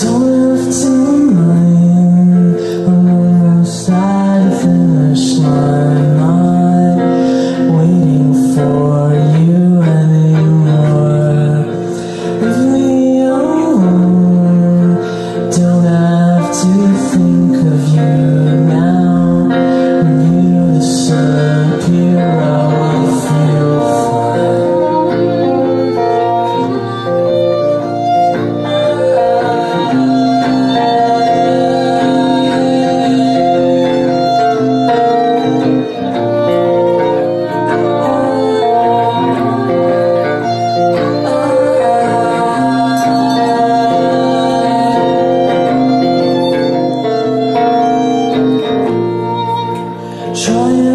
Don't have to last night.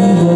mundo.